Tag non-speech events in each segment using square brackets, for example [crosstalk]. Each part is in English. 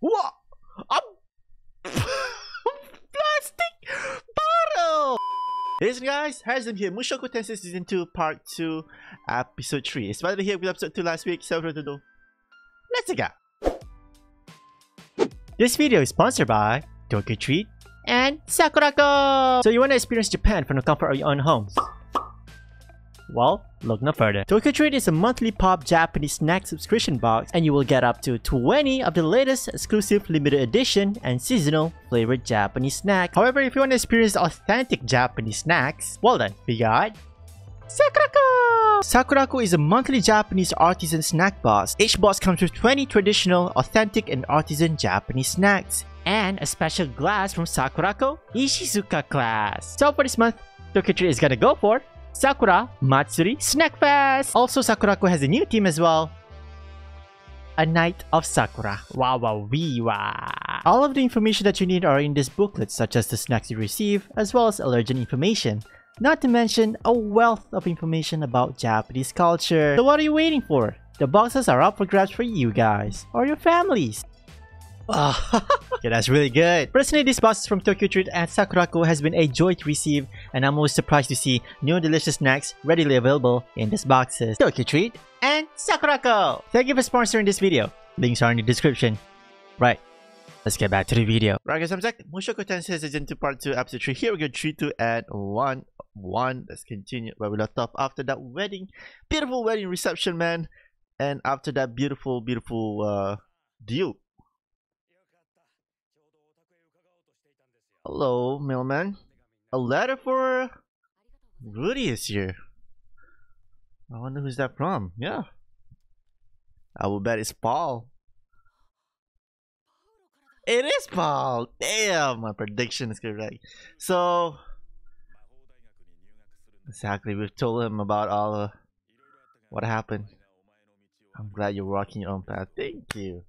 What? A [laughs] plastic bottle! Listen guys, Harissm here, Mushoku Tensei Season 2 Part 2 Episode 3. It's by the here with episode 2 last week, so let's go! This video is sponsored by Tokyo Treat and Sakuraco! So you want to experience Japan from the comfort of your own homes? Well, look no further. Tokyo Treat is a monthly pop Japanese snack subscription box and you will get up to 20 of the latest exclusive limited edition and seasonal flavored Japanese snacks. However, if you want to experience authentic Japanese snacks, well then, we got Sakuraco! Sakuraco is a monthly Japanese artisan snack box. Each box comes with 20 traditional, authentic, and artisan Japanese snacks. And a special glass from Sakuraco Ishizuka class. So for this month, Tokyo Treat is gonna go for Sakura Matsuri Snack Fest! Also, Sakuraco has a new team as well. A Night of Sakura. Wow, wow, wee, wow. All of the information that you need are in this booklet, such as the snacks you receive, as well as allergen information. Not to mention a wealth of information about Japanese culture. So what are you waiting for? The boxes are up for grabs for you guys, or your families. Oh, [laughs] yeah, that's really good. Personally, this box from Tokyo Treat and Sakuraco has been a joy to receive, and I'm always surprised to see new delicious snacks readily available in these boxes. Tokyo Treat and Sakuraco! Thank you for sponsoring this video. Links are in the description. Right, let's get back to the video. Right guys, I'm Zach. Mushoku Tensei Season 2 Part 2 Episode 3. Here we go 3, 2, and 1. 1. Let's continue where we left off after that wedding. Beautiful wedding reception, man. And after that beautiful, beautiful uh, deal Hello, mailman. A letter for Rudy is here. I wonder who's that from. Yeah. I will bet it's Paul. It is Paul! Damn, my prediction is correct. So, exactly, we've told him about all of what happened. I'm glad you're walking your own path. Thank you.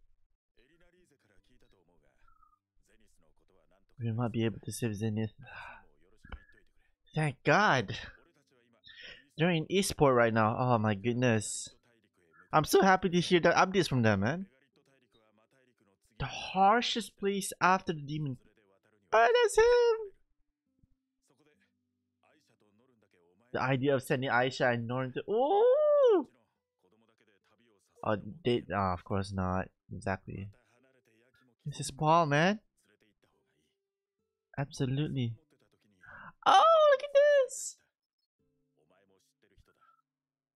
We might be able to save Zenith. Thank God! They're in Eastport right now. Oh my goodness. I'm so happy to hear that updates from them, man. The harshest place after the demon. Oh, that's him! The idea of sending Aisha and Norn to. Oh! Oh, they. Oh, of course not. Exactly. This is Paul, man. Absolutely. Oh, look at this!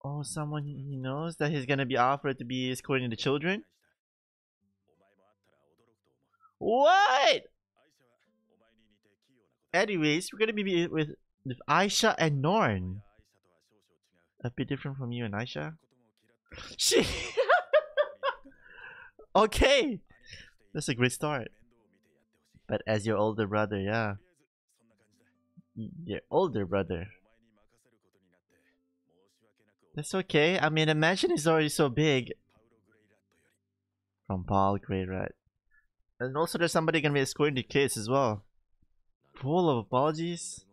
Oh, someone he knows that he's gonna be offered to be escorting the children? What? Anyways, we're gonna be with, with Aisha and Norn. A bit different from you and Aisha. [laughs] She. [laughs] okay, that's a great start. But as your older brother, yeah. Your older brother. That's okay. I mean, imagine is already so big. From Paul Greyrat. And also there's somebody gonna be escorting the kids as well. Full of apologies.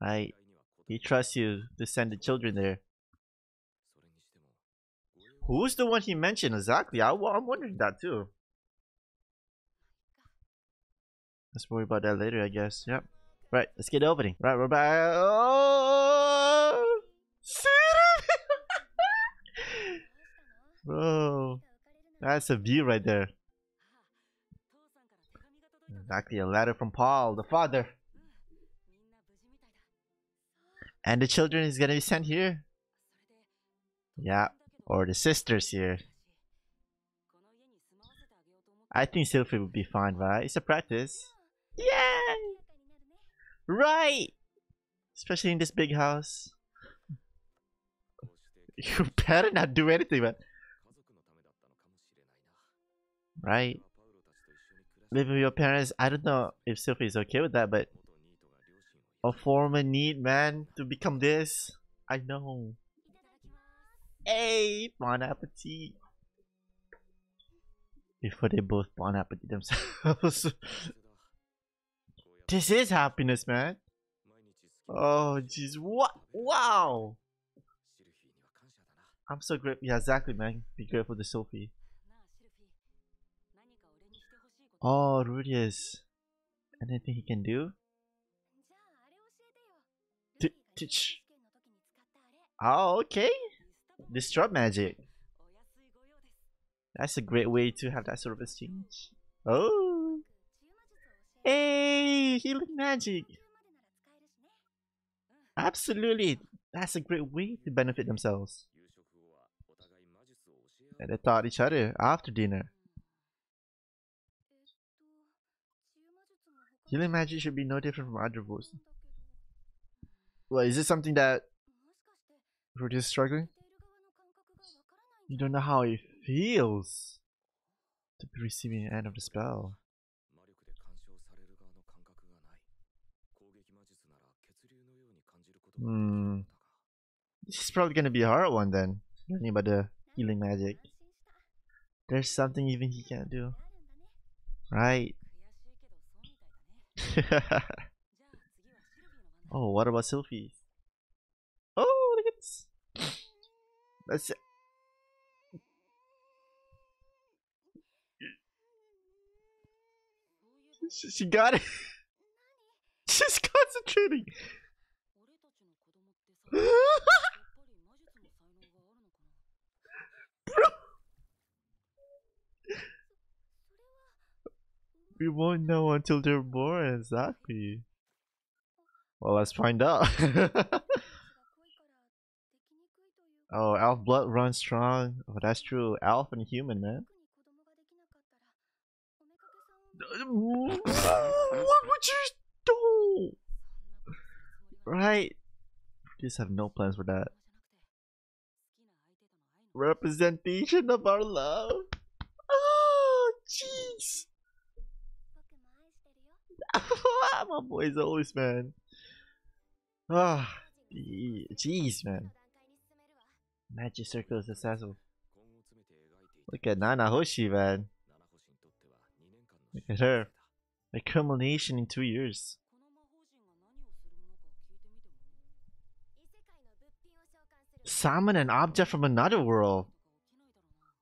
I he trusts you to send the children there. Who's the one he mentioned exactly? I, I'm wondering that too. Let's worry about that later, I guess. Yep. Right, let's get opening. Right, we're back. Oh! [laughs] Bro, that's a view right there. Exactly, a letter from Paul, the father. And the children is gonna be sent here. Yeah, or the sisters here. I think Sylphie would be fine, right? It's a practice. Yay! Right! Especially in this big house. [laughs] You better not do anything, man. Right? Live with your parents. I don't know if Sylphie is okay with that, but a former need, man, to become this. I know. Hey, bon appetit. Before they both bon appetit themselves. [laughs] This is happiness, man. Oh, jeez. What? Wow. I'm so grateful. Yeah, exactly, man. Be grateful to Sylphie. Oh, Rudeus. Anything he can do? T- t- Oh, okay. Disrupt magic. That's a great way to have that sort of exchange. Oh. Hey, healing magic. Absolutely. That's a great way to benefit themselves. And they taught each other after dinner. Healing magic should be no different from other books. Well, is it something that Rudy is struggling? You don't know how it feels to be receiving the end of the spell. Hmm. This is probably gonna be a hard one then. Learning about the healing magic. There's something even he can't do. Right. [laughs] oh, what about Sylphie? Oh, look at this. See. [laughs] She, she got it. [laughs] She's concentrating. [laughs] We won't know until they're born, exactly. Well, let's find out. [laughs] oh, elf blood runs strong. Oh, that's true. Elf and human, man. [laughs] what would you do? Right. Just have no plans for that. Representation of our love. Oh, jeez. [laughs] My boy's always man. Ah, jeez, man. Magic Circle is successful. Look at Nanahoshi, man. Look at her. A culmination in two years. Summon an object from another world.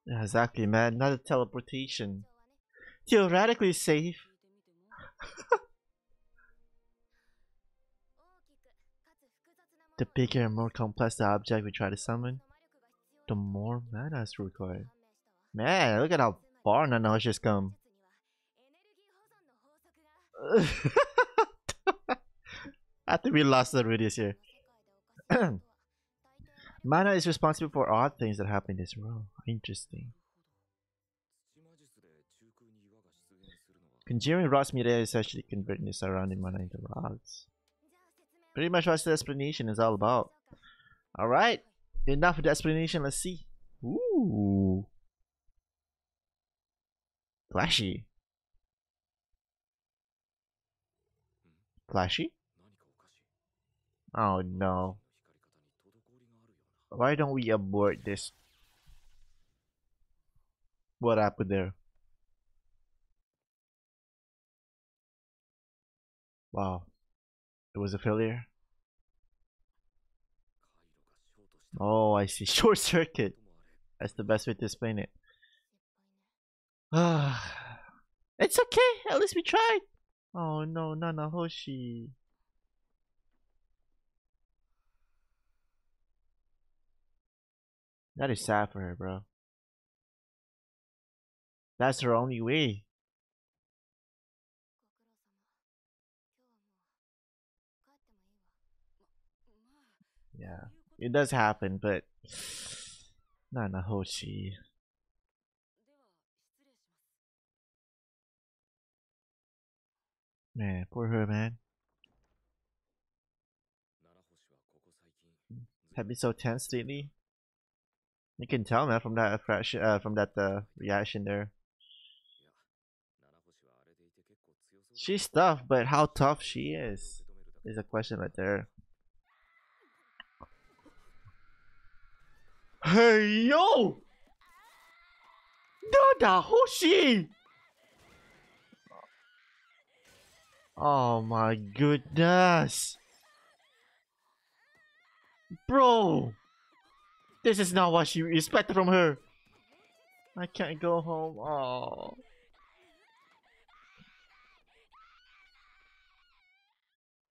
Yeah, exactly, man. Not a teleportation. Theoretically safe. [laughs] the bigger and more complex the object we try to summon, the more mana is required. Man, look at how far Nanosh's come. [laughs] I think we lost the Rudeus here. [clears throat] Mana is responsible for odd things that happen in this world. Interesting. Conjuring rocks midair is actually converting the surrounding mana into rocks. Pretty much what the explanation is all about. Alright, enough of the explanation, let's see. Ooh. Flashy. Flashy? Oh no. Why don't we abort this? What happened there? Wow. It was a failure? Oh, I see. [laughs] Short circuit. That's the best way to explain it. [sighs] it's okay. At least we tried. Oh no, Nanahoshi. That is sad for her, bro. That's her only way. Yeah, it does happen, but [sighs] Nanahoshi. Man, poor her, man. Hmm. Have been so tense lately. You can tell, man, from that fraction, uh, from that uh, reaction there. She's tough, but how tough she is is a question right there. Hey yo! Nanahoshi! Oh my goodness! Bro! This is not what you expect from her. I can't go home. Oh.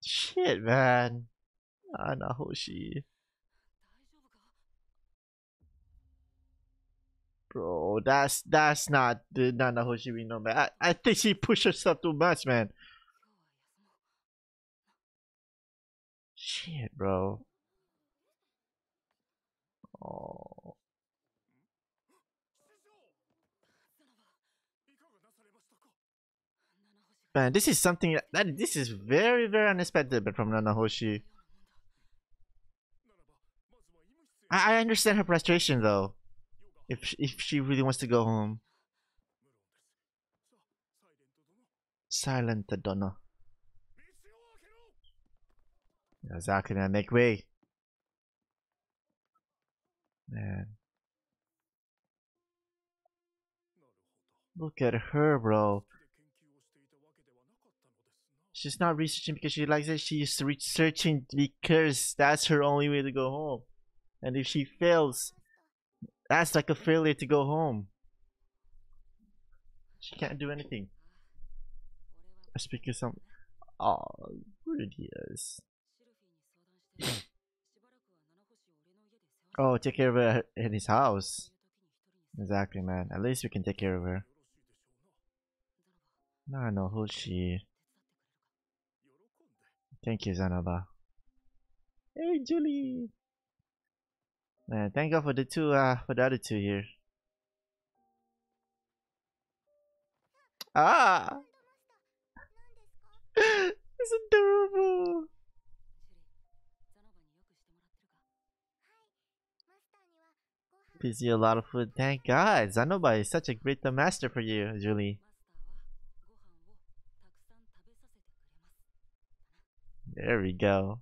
Shit, man. Nanahoshi, Bro, that's that's not the not Nanahoshi we know, man. I, I think she pushed herself too much, man. Shit, bro. Oh. Man, this is something that this is very very unexpected but from Nanahoshi. I, I understand her frustration though. If she, if she really wants to go home. Silent Donna. Exactly, man. Make way. Man. Look at her, bro. She's not researching because she likes it. She's researching because that's her only way to go home. And if she fails, that's like a failure to go home. She can't do anything. Speaking some. Oh, really is. Oh, take care of her in his house. Exactly, man. At least we can take care of her. Nah, no, who's she? Thank you, Zanoba. Hey, Julie! Man, thank God for the two, uh, for the other two here. Ah! [laughs] it's adorable! You a lot of food. Thank God! Zanoba is such a great master for you, Julie. There we go.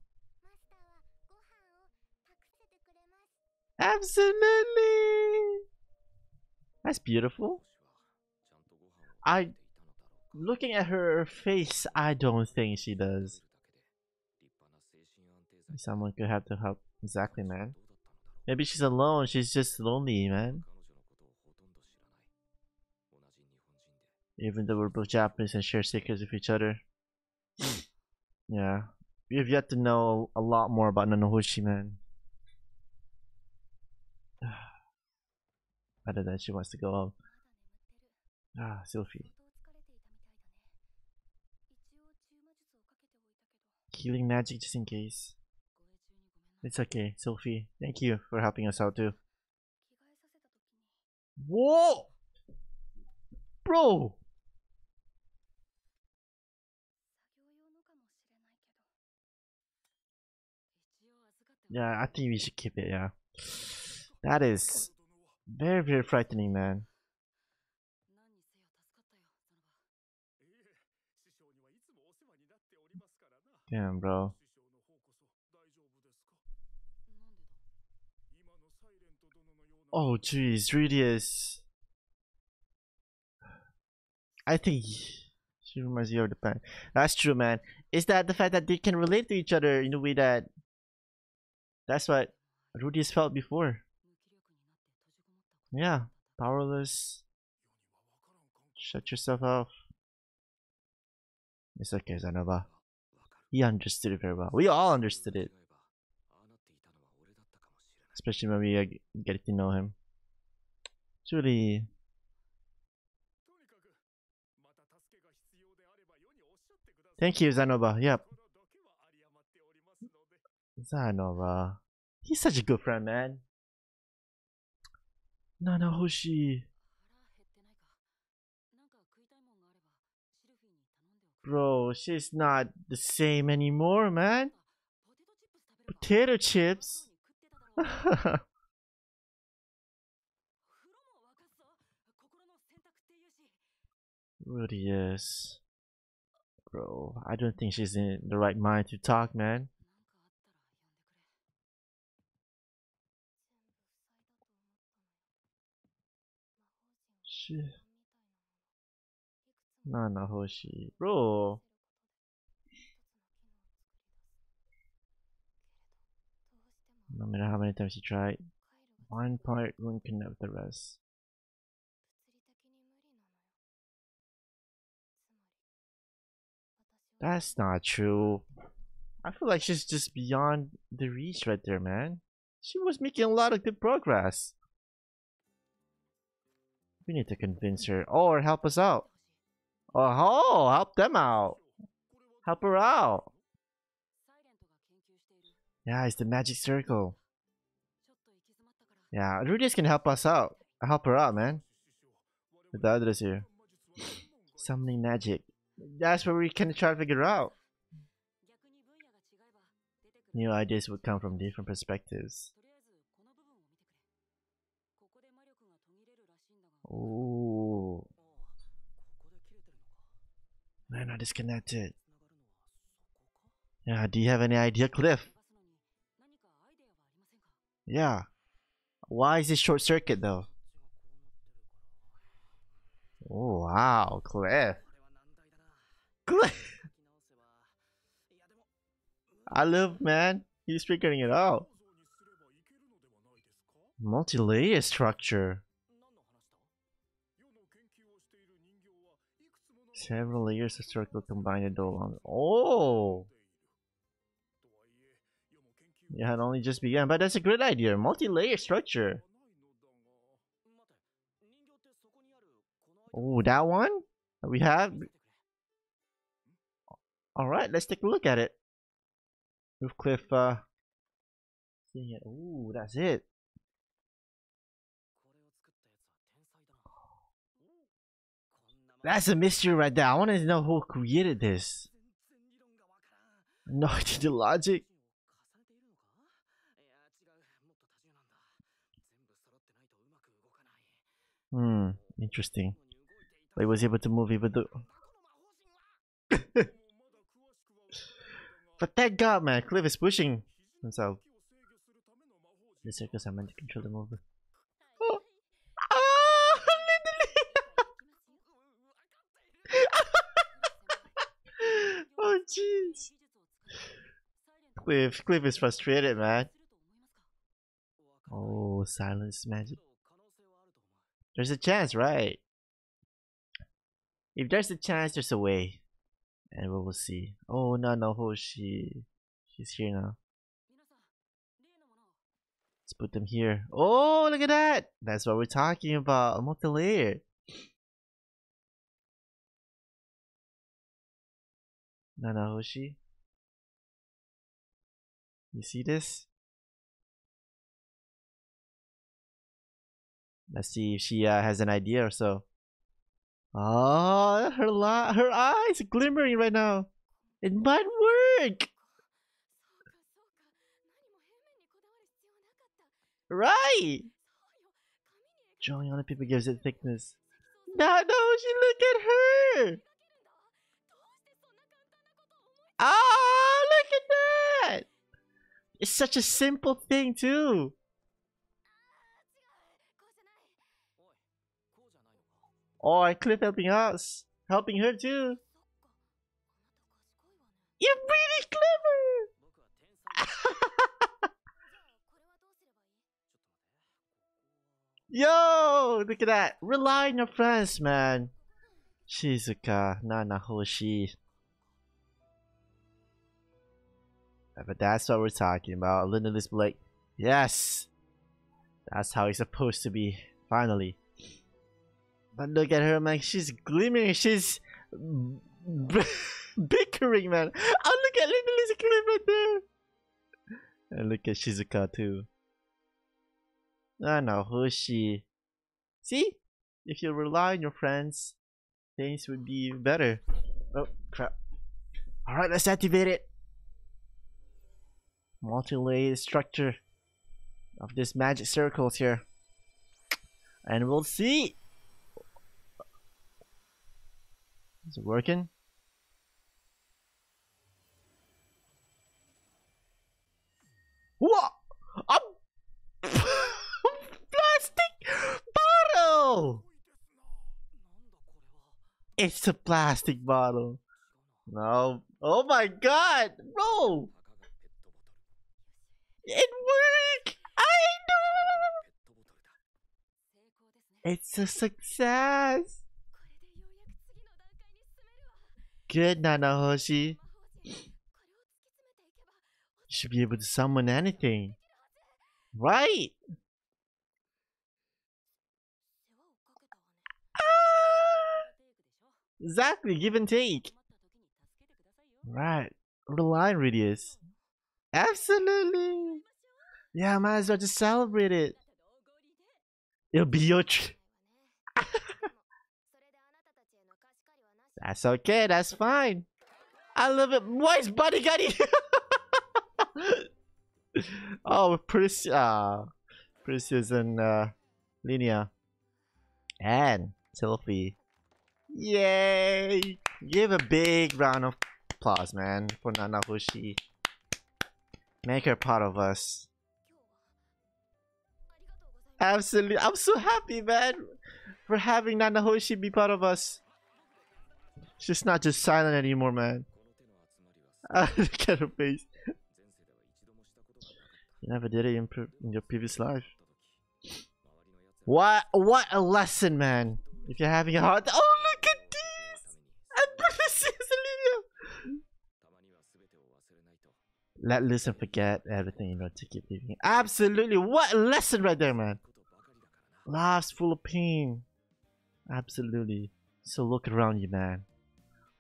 Absolutely! That's beautiful. I looking at her face, I don't think she does. Someone could have to help. Exactly, man. Maybe she's alone. She's just lonely, man. Even though we're both Japanese and share secrets with each other. [clears throat] yeah. We have yet to know a lot more about Nanahoshi, man. [sighs] Other than she wants to go home. [sighs] Ah, Sylphie. Healing magic just in case. It's okay, Sylphie. Thank you for helping us out too. Whoa! Bro! Yeah, I think we should keep it, yeah. That is very, very frightening, man. Damn, bro. Oh, jeez, is. I think she reminds you of the pen. That's true, man. Is that the fact that they can relate to each other in a way that that's what Rudy's felt before. Yeah, powerless. Shut yourself off. It's okay, Zanoba. He understood it very well. We all understood it. Especially when we get to know him. Julie. Thank you, Zanoba. Yep. Zanoba. He's such a good friend, man. Nanahoshi. Bro, she's not the same anymore, man. Potato chips? [laughs] really is. Bro, I don't think she's in the right mind to talk, man. Shit. Nanahoshi. Bro. No matter how many times you try, one part won't connect with the rest. That's not true. I feel like she's just beyond the reach right there, man. She was making a lot of good progress. We need to convince her or help us out. Oh, help them out. Help her out. Yeah, it's the magic circle. Yeah, Rudeus can help us out. Help her out, man. With the others here. Summoning magic. That's what we can try to figure out. New ideas would come from different perspectives. Ooh. Man, I disconnected. Yeah, do you have any idea, Cliff? Yeah. Why is this short circuit though? Oh wow, Cliff. Cliff. I love man. He's figuring it out. Multi-layer structure. Several layers of circle combined along. Oh! It had only just begun, but that's a great idea. Multi-layer structure. Oh, that one? We have? Alright, let's take a look at it. With Cliff, uh, seeing it. Ooh, that's it. That's a mystery right there. I want to know who created this. [laughs] No [laughs] the logic. Hmm, interesting. But he was able to move even though. [laughs] but thank God, man, Cliff is pushing himself. The circles are meant to control the movement. Oh. [laughs] Oh, jeez. Cliff, Cliff is frustrated, man. Oh, silence magic. There's a chance, right? If there's a chance, there's a way. And we will see. Oh, no, no, she? She's here now. Let's put them here. Oh, look at that! That's what we're talking about. Multi-layer. Nanahoshi. You see this? Let's see if she uh, has an idea or so. Oh, her la her eyes glimmering right now. It might work. Right. Drawing on the paper gives it thickness. No, no, she look at her. Oh, look at that. It's such a simple thing too. Oh, Cliff helping us. Helping her too. You're really clever! [laughs] Yo, look at that. Rely on your friends, man. Shizuka, Nanahoshi. But that's what we're talking about. Limitless Blake. Yes! That's how it's supposed to be. Finally. But look at her, man. She's glimmering. She's [laughs] bickering, man. Oh, look at Limitless Cliff right there. And look at Shizuka, too. I know who she. See? If you rely on your friends, things would be better. Oh, crap. Alright, let's activate it. Multi-layer structure of this magic circles here. And we'll see. Is it working? What? A [laughs] plastic bottle! It's a plastic bottle. No. Oh my god! Bro! It worked! I know! It's a success! Good, Nanahoshi. Should be able to summon anything. Right? Ah! Exactly, give and take. Right. Line radius. Absolutely. Yeah, might as well just celebrate it. It'll be your tr- That's okay, that's fine. I love it. Why is bodyguarding? [laughs] oh, Pursena, uh, and uh, Linia. And Sylphie. Yay! Give a big round of applause, man, for Nanahoshi. Make her part of us. Absolutely. I'm so happy, man, for having Nanahoshi be part of us. She's not just silent anymore, man. [laughs] At her face. You never did it in, in your previous life. What? What a lesson, man. If you're having a hard Oh, look at this! [laughs] Let listen forget everything you know to keep living. Absolutely. What a lesson right there, man. Life's full of pain. Absolutely. So look around you, man.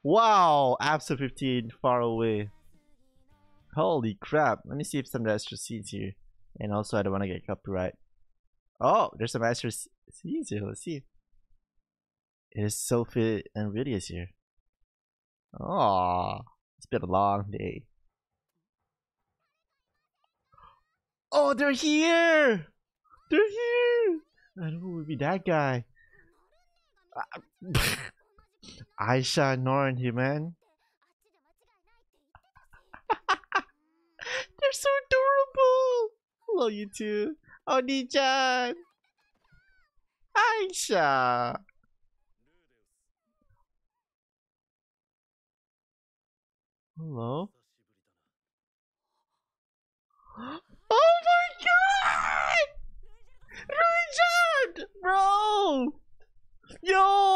Wow, Absa 15 far away. Holy crap. Let me see if some extra scenes here. And also I don't want to get copyright. Oh, there's some extra scenes here. Let's see. It is Sylphie and Rudeus here. Oh, it's been a long day. Oh, they're here! They're here! I don't know who would be that guy. Ah, [laughs] Aisha here, man. [laughs] They're so adorable. Hello, you two. Oni-chan. Oh, Aisha. Hello. [gasps] Oh my god! Ruijerd! Bro! Yo!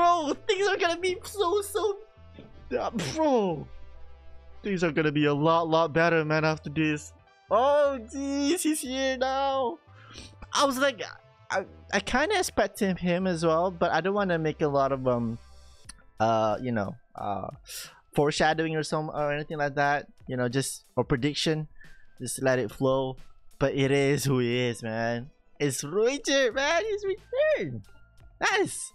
Bro, things are gonna be so, so... Uh, bro! Things are gonna be a lot, lot better, man, after this. Oh, jeez, he's here now. I was like, I, I kind of expected him as well, but I don't want to make a lot of, um, uh, you know, uh, foreshadowing or some or anything like that. You know, just or prediction. Just let it flow. But it is who he is, man. It's Ruijerd, man. He's returned. Nice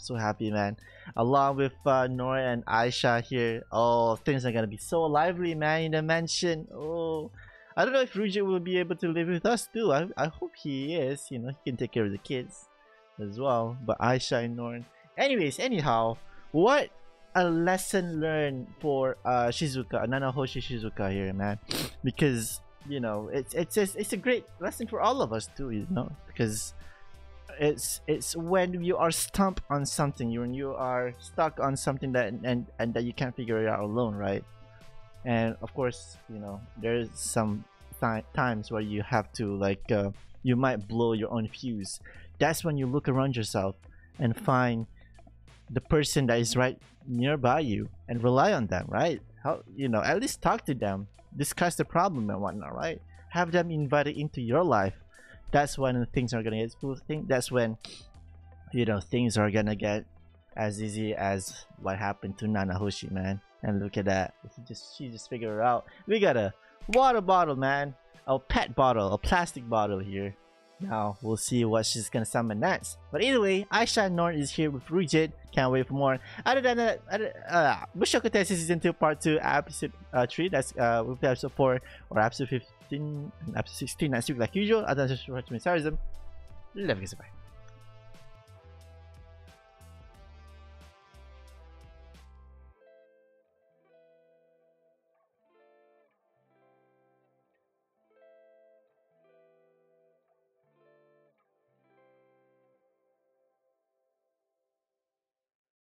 so happy, man. Along with uh, Nora and Aisha here. Oh, things are gonna be so lively, man, in the mansion. Oh, I don't know if Ruijerd will be able to live with us too. I, I hope he is. You know, he can take care of the kids as well. But Aisha and Norn. Anyways, anyhow, what a lesson learned for uh, Shizuka, Nanahoshi Shizuka here, man. Because you know, it's it's, it's a great lesson for all of us too. You know, because it's it's when you are stumped on something when you are stuck on something that and and that you can't figure it out alone right? And of course you know there's some th times where you have to like uh, you might blow your own fuse. That's when you look around yourself and find the person that is right nearby you and rely on them right? How you know at least talk to them discuss the problem and whatnot right? Have them invited into your life that's when things are gonna get smooth. Thing that's when you know things are gonna get as easy as what happened to Nanahoshi, man. And look at that. She just she just figured it out. We got a water bottle, man. A pet bottle, a plastic bottle here. Now we'll see what she's gonna summon next. But either way, Aisha Norn is here with Ruijerd. Can't wait for more. Other than that, uh, Mushoku Tensei Season 2 Part 2 Episode uh, 3. That's uh, with episode 4 or episode 15 and episode 16 next week like usual. Other than watching me, Harissm. Love you, bye.